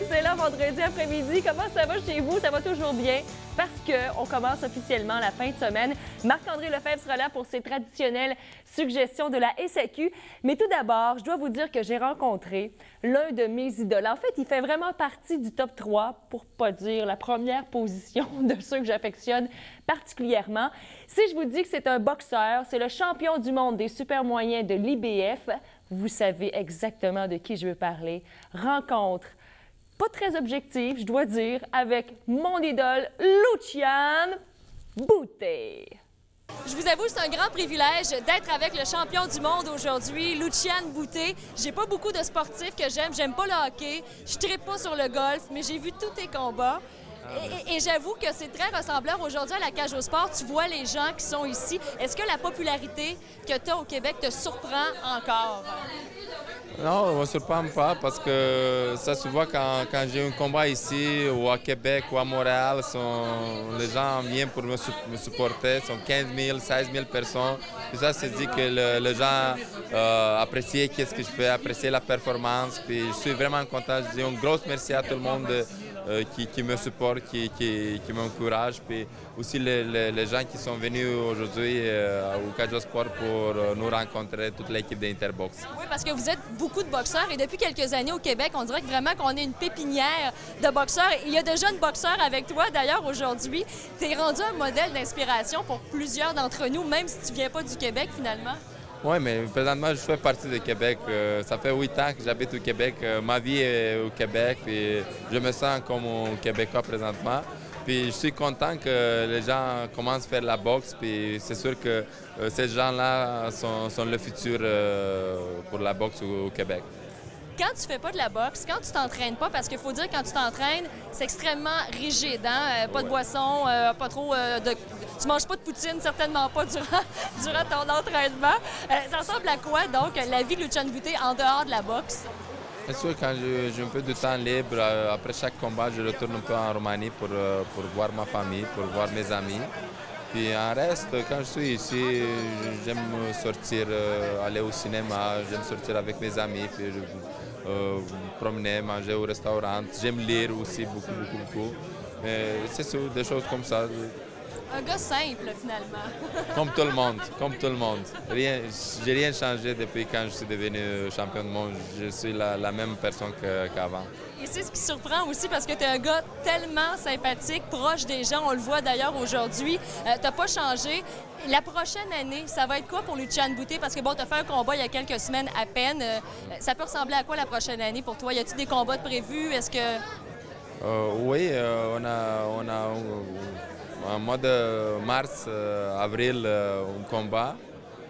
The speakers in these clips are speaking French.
excellent vendredi après-midi. Comment ça va chez vous? Ça va toujours bien? Parce qu'on commence officiellement la fin de semaine. Marc-André Lefebvre sera là pour ses traditionnelles suggestions de la SAQ. Mais tout d'abord, je dois vous dire que j'ai rencontré l'un de mes idoles. En fait, il fait vraiment partie du top 3, pour pas dire la première position de ceux que j'affectionne particulièrement. Si je vous dis que c'est un boxeur, c'est le champion du monde des super moyens de l'IBF, vous savez exactement de qui je veux parler. Rencontre pas très objective, je dois dire, avec mon idole Lucian Boutet. Je vous avoue, c'est un grand privilège d'être avec le champion du monde aujourd'hui, Lucian Boutet. J'ai pas beaucoup de sportifs que j'aime. J'aime pas le hockey. Je ne pas sur le golf, mais j'ai vu tous tes combats. Et, et j'avoue que c'est très ressemblant. Aujourd'hui, à la cage au sport, tu vois les gens qui sont ici. Est-ce que la popularité que tu as au Québec te surprend encore? Non, on ne surprend pas parce que ça se voit quand, quand j'ai un combat ici ou à Québec ou à Montréal, sont, les gens viennent pour me, supporter, sont 15 000, 16 000 personnes. Et ça, c'est dit que les gens euh, apprécient qu'est-ce que je fais, apprécient la performance. Puis je suis vraiment content. Je dis un gros merci à tout le monde. Euh, qui, me supportent, qui, qui, qui m'encouragent, puis aussi les, gens qui sont venus aujourd'hui euh, au Cajo Sport pour euh, nous rencontrer, toute l'équipe d'Interbox. Oui, parce que vous êtes beaucoup de boxeurs et depuis quelques années au Québec, on dirait vraiment qu'on est une pépinière de boxeurs. Il y a de jeunes boxeurs avec toi d'ailleurs aujourd'hui. Tu es rendu un modèle d'inspiration pour plusieurs d'entre nous, même si tu viens pas du Québec finalement. Oui, mais présentement, je fais partie du Québec. Euh, ça fait huit ans que j'habite au Québec. Euh, ma vie est au Québec je me sens comme un Québécois présentement. Puis je suis content que les gens commencent à faire la boxe. Puis c'est sûr que euh, ces gens-là sont, le futur pour la boxe au, Québec quand tu fais pas de la boxe, quand tu t'entraînes pas, parce qu'il faut dire quand tu t'entraînes, c'est extrêmement rigide, hein? pas de boisson, pas trop de tu manges pas de poutine, certainement pas durant, durant ton entraînement. Euh, ça ressemble à quoi, donc, la vie de Luchan Bouté en dehors de la boxe? Bien sûr, quand j'ai un peu de temps libre, euh, après chaque combat, je retourne un peu en Roumanie pour, euh, pour voir ma famille, pour voir mes amis. Puis en reste, quand je suis ici, j'aime sortir, aller au cinéma, j'aime sortir avec mes amis, puis promener, manger au restaurant. J'aime lire aussi beaucoup, beaucoup, beaucoup. Mais c'est des choses comme ça. Un gars simple, finalement. comme tout le monde, comme tout le monde. Rien, j'ai rien changé depuis quand je suis devenu champion du monde. Je suis la, même personne qu'avant. Et c'est ce qui surprend aussi parce que tu es un gars tellement sympathique, proche des gens. On le voit d'ailleurs aujourd'hui. Euh, tu n'as pas changé. La prochaine année, ça va être quoi pour Lucian Bouté? Parce que bon, tu as fait un combat il y a quelques semaines à peine. Euh, ça peut ressembler à quoi la prochaine année pour toi? Y a-t-il des combats de prévus? Est-ce que. Euh, oui, on a, on a en mois de mars, euh, avril, euh, un combat.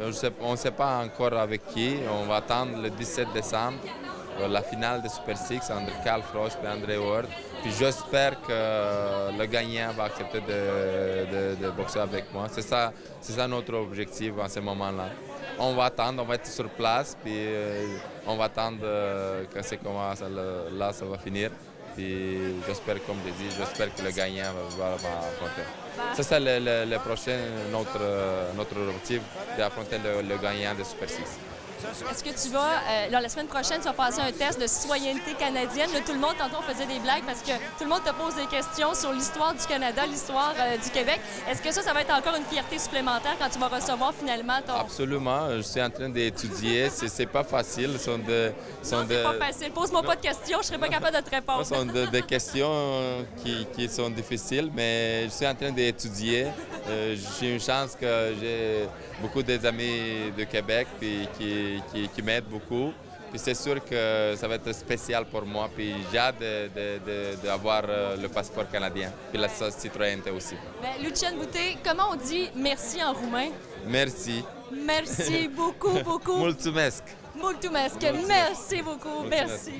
on ne sait pas encore avec qui. On va attendre le 17 décembre, euh, la finale de Super Six entre Carl Frosch et André Ward. Puis j'espère que le gagnant va accepter de, boxer avec moi. C'est ça, c'est ça notre objectif en ce moment-là. On va attendre, on va être sur place, puis on va attendre que ce combat-là, ça va finir. Puis j'espère, comme je dis, j'espère que le gagnant va, affronter. C'est ça le, prochain, notre, notre objectif, d'affronter le, le gagnant de Super 6. Est-ce que tu vas, euh, la semaine prochaine, tu vas passer un test de citoyenneté canadienne? tout le monde, tantôt, on faisait des blagues parce que tout le monde te pose des questions sur l'histoire du Canada, l'histoire euh, du Québec. Est-ce que ça, ça va être encore une fierté supplémentaire quand tu vas recevoir finalement ton... Absolument. Je suis en train d'étudier. C'est pas facile. Sont de, sont non, pas facile. Pose-moi pas de questions, je serai pas capable de te répondre. Ce sont des questions qui, qui, sont difficiles, mais je suis en train d'étudier. Euh, j'ai une chance que j'ai beaucoup d'amis de Québec puis qui, qui, m'aident beaucoup. Puis c'est sûr que ça va être spécial pour moi. Puis j'ai hâte d'avoir euh, le passeport canadien. Puis la citoyenneté aussi. Ben, Lucien Boutet, comment on dit merci en roumain? Merci. Merci beaucoup, beaucoup. Mulțumesc. Mulțumesc. Merci beaucoup. Merci.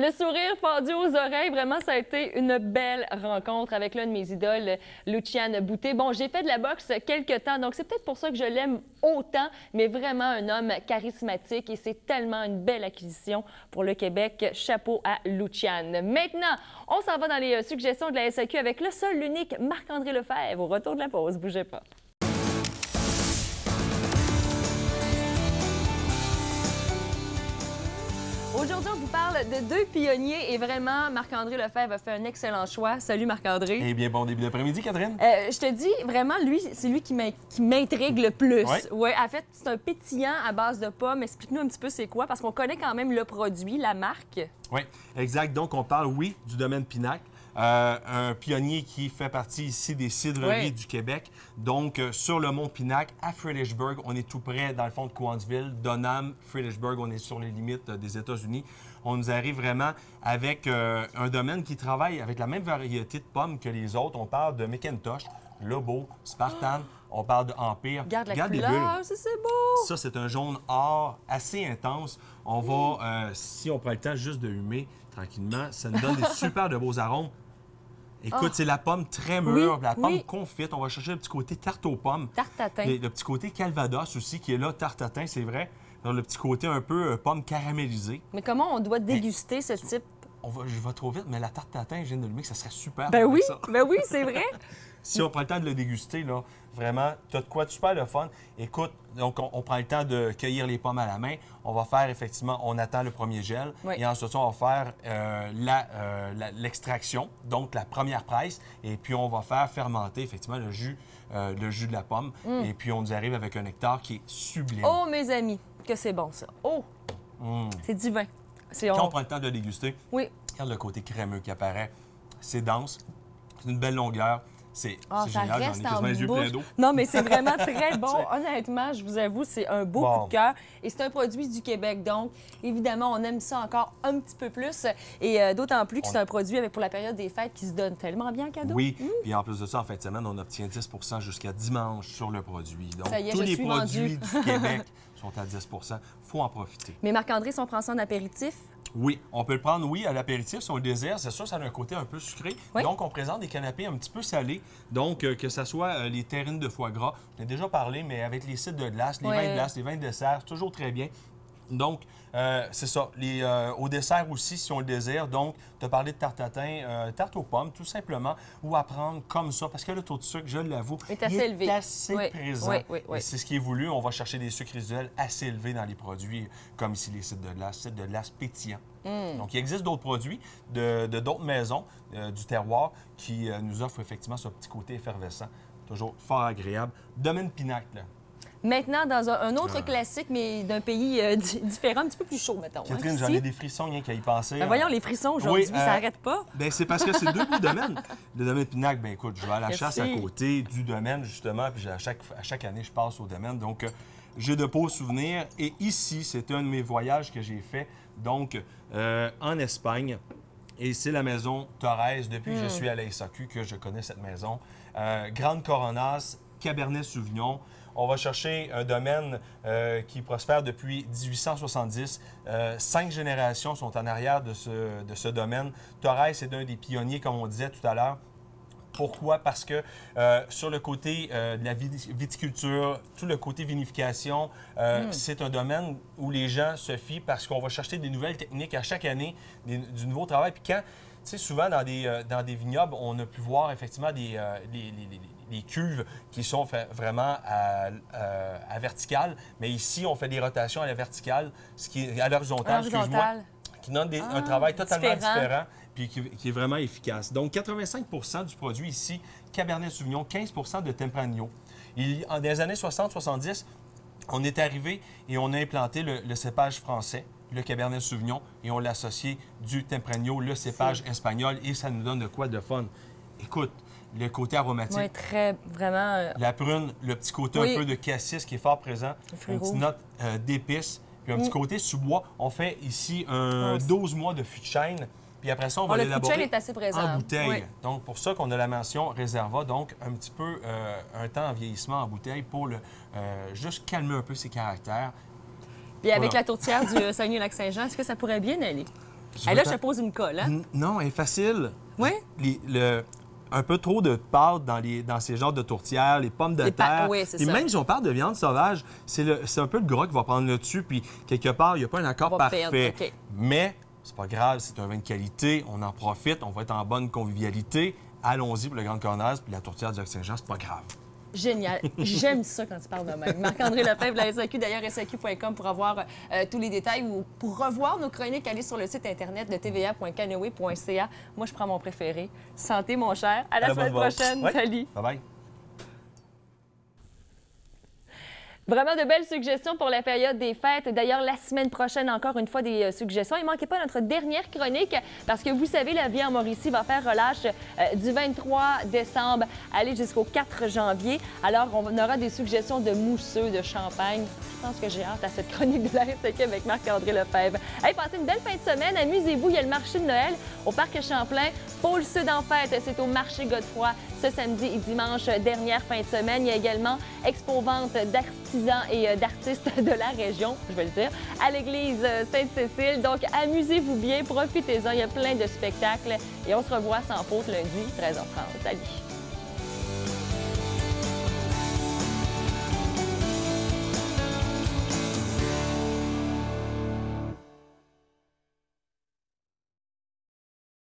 Le sourire fendu aux oreilles, vraiment, ça a été une belle rencontre avec l'un de mes idoles, Luciane Boutet. Bon, j'ai fait de la boxe quelques temps, donc c'est peut-être pour ça que je l'aime autant, mais vraiment un homme charismatique et c'est tellement une belle acquisition pour le Québec. Chapeau à Luciane. Maintenant, on s'en va dans les euh, suggestions de la SAQ avec le seul, l'unique Marc-André Lefebvre. Au retour de la pause, bougez pas. Aujourd'hui, on vous parle de deux pionniers et vraiment, Marc-André Lefebvre a fait un excellent choix. Salut Marc-André. Eh bien, bon début d'après-midi, Catherine. Euh, je te dis, vraiment, lui, c'est lui qui m'in- qui m'intrigue le plus. Ouais. Ouais, en fait, c'est un pétillant à base de pommes. Explique-nous un petit peu c'est quoi, parce qu'on connaît quand même le produit, la marque. Oui, exact. Donc, on parle, oui, du domaine Pinac. Un pionnier qui fait partie ici des cidreries du Québec. Donc, euh, sur le mont Pinac, à Fredericksburg, on est tout près, dans le fond de Cowansville, Donham, Fredericksburg, on est sur les limites euh, des États-Unis. On nous arrive vraiment avec euh, un domaine qui travaille avec la même variété de pommes que les autres. On parle de McIntosh, Lobo, Spartan, on parle de Empire. Regarde la couleur, ça, c'est beau. Ça, c'est un jaune or assez intense. On va, euh, si on prend le temps juste de humer tranquillement, ça nous donne des super de beaux arômes. Écoute, c'est la pomme très mûre, Oui, la pomme oui. confite. On va chercher le petit côté tarte aux pommes. Tarte. Et le petit côté calvados aussi, qui est là, tarte tatin, c'est vrai. Dans le petit côté un peu euh, pomme caramélisée. Mais comment on doit déguster ce type? On va, je vais trop vite, mais la tarte tatin, je viens de le mixer, ça serait super. Ben oui, ça. ben oui, c'est vrai. Si on prend le temps de le déguster, là, vraiment, tu as de quoi de super le fun. Écoute, donc on, on prend le temps de cueillir les pommes à la main. On va faire effectivement, on attend le premier gel. Oui. Et ensuite, on va faire euh, euh, l'extraction, donc la première presse. Et puis, on va faire fermenter effectivement le jus, euh, le jus de la pomme. Et puis, on nous arrive avec un nectar qui est sublime. Oh, mes amis, que c'est bon, ça. Oh, Mm. c'est divin. Quand on on... prend le temps de le déguster, Oui. regarde le côté crémeux qui apparaît. C'est dense, c'est une belle longueur. C'est ça génial, reste en les yeux pleins bouche. d'eau. Non, mais c'est vraiment très bon. Honnêtement, je vous avoue, c'est un beau Bon. coup de cœur. Et c'est un produit du Québec, donc évidemment, on aime ça encore un petit peu plus. Et euh, d'autant plus que c'est un produit avec pour la période des fêtes qui se donne tellement bien en cadeau. Oui, puis en plus de ça, en fin de semaine, on obtient 10% jusqu'à dimanche sur le produit. Donc, Ça y est, tous je les suis produits vendue. du Québec sont à 10% faut en profiter. Mais Marc-André, si on prend ça en apéritif, Oui, on peut le prendre, oui, à l'apéritif si on le désire. C'est sûr, ça a un côté un peu sucré. Oui. Donc, on présente des canapés un petit peu salés. Donc, euh, que ce soit euh, les terrines de foie gras, j'en ai déjà parlé, mais avec les cidres de glace, les vins de glace, les vins de dessert, toujours très bien. Donc, euh, c'est ça. Les, euh, au dessert aussi, si on le désire. Donc, tu as parlé de tarte tatin, euh, tarte aux pommes, tout simplement, ou à prendre comme ça, parce que le taux de sucre, je l'avoue, Est il assez élevé. est assez Oui, présent. oui, oui, c'est ce qui est voulu. On va chercher des sucres résiduels assez élevés dans les produits, comme ici les cidres de glace, cidres de glace pétillants. Mm. Donc, il existe d'autres produits de d'autres maisons du terroir qui nous offrent effectivement ce petit côté effervescent, toujours fort agréable. Domaine Pinacle, là. Maintenant dans un, un autre Ah. classique, mais d'un pays euh, di- différent, un petit peu plus chaud, mettons. hein, Catherine, qu'ici. j'en ai des frissons rien qu'à y penser. Ben voyons, les frissons aujourd'hui, Oui, euh, ça n'arrête pas. Ben, c'est parce que c'est deux beaux domaines. Le domaine Pinac, ben écoute, je vais à la Merci. chasse à côté du domaine, justement, puis à chaque, à chaque année, je passe au domaine. Donc, euh, j'ai de beaux souvenirs. Et ici, c'était un de mes voyages que j'ai fait, donc, euh, en Espagne. Et c'est la maison Torres, depuis que je suis à la SAQ, que je connais cette maison. Grande Coronas, Cabernet Sauvignon. On va chercher un domaine euh, qui prospère depuis 1870. Euh, cinq générations sont en arrière de ce, de ce domaine. Torres est un des pionniers, comme on disait tout à l'heure. Pourquoi? Parce que euh, sur le côté euh, de la viti- viticulture, tout le côté vinification, euh, c'est un domaine où les gens se fient parce qu'on va chercher des nouvelles techniques à chaque année, des- du nouveau travail. Puis quand, sais, souvent dans des, euh, dans des vignobles, on a pu voir effectivement des, euh, les, les- les- les cuves qui sont vraiment à, euh, à verticale, mais ici, on fait des rotations à la verticale, ce qui est à l'horizontale, excuse-moi qui donne des- un Ah, travail totalement différent. différent, puis qui, qui est vraiment efficace. Donc, 85% du produit ici, Cabernet Sauvignon, 15% de Tempranillo. Il, en, dans les années 60-70, on est arrivé et on a implanté le, le cépage français, le Cabernet Sauvignon, et on l'a associé du Tempranillo, le cépage espagnol, et ça nous donne de quoi de fun. Écoute, le côté aromatique, Oui, très, vraiment. euh, la prune, le petit côté Oui. un peu de cassis qui est fort présent, une petite note euh, d'épices, puis un petit Mm. côté sous-bois. On fait ici un Oh, c'est- 12 mois de fût de chêne, puis après ça, on va le chain l'élaborer est assez présent. en bouteille. Oui. Donc, pour ça qu'on a la mention réserva, donc un petit peu euh, un temps en vieillissement en bouteille pour le, euh, juste calmer un peu ses caractères. Puis avec Voilà. la tourtière du euh, Saguenay-Lac-Saint-Jean, est-ce que ça pourrait bien aller? Je là, je te pose une colle, hein? Non, elle est facile. Oui? Les- le- un peu trop de pâte dans, les, dans ces genres de tourtières, les pommes de Les terre. oui, c'est Et ça. même si on parle de viande sauvage, c'est le- un peu le gras qui va prendre le dessus, puis quelque part, il n'y a pas un accord On va parfait. perdre, OK. Mais c'est pas grave, c'est un vin de qualité, on en profite, on va être en bonne convivialité. Allons-y pour le Grand Cornaz, puis la tourtière du Lac-Saint-Jean, c'est pas grave. Génial. J'aime ça quand tu parles de même. Marc-André Lefebvre, la SAQ, d'ailleurs, SAQ.com pour avoir euh, tous les détails ou pour revoir nos chroniques, allez sur le site internet de tva.canoe.ca. Moi, je prends mon préféré. Santé, mon cher. À la, À la semaine prochaine. Salut. Bye bye. Vraiment de belles suggestions pour la période des fêtes. D'ailleurs, la semaine prochaine, encore une fois, des euh, suggestions. Et manquez pas notre dernière chronique parce que vous savez, la vie en Mauricie va faire relâche euh, du 23 décembre aller jusqu'au 4 janvier. Alors, on aura des suggestions de mousseux, de champagne. Je pense que j'ai hâte à cette chronique de la RSEQ avec Marc-André Lefebvre. Hey, passez une belle fin de semaine. Amusez-vous. Il y a le marché de Noël au Parc Champlain. Pôle Sud en fête, c'est au marché Godefroy ce samedi et dimanche, dernière fin de semaine. Il y a également expo-vente d'artisans et euh, d'artistes de la région, je vais le dire, à l'église euh, Sainte-Cécile. Donc, amusez-vous bien, profitez-en. Il y a plein de spectacles et on se revoit sans faute lundi, 13h30. Salut!